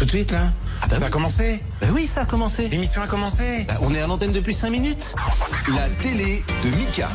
Tout de suite là ah bah Ça a commencé bah oui, ça a commencé. L'émission a commencé bah, on est à l'antenne depuis 5 minutes. La télé de Mika.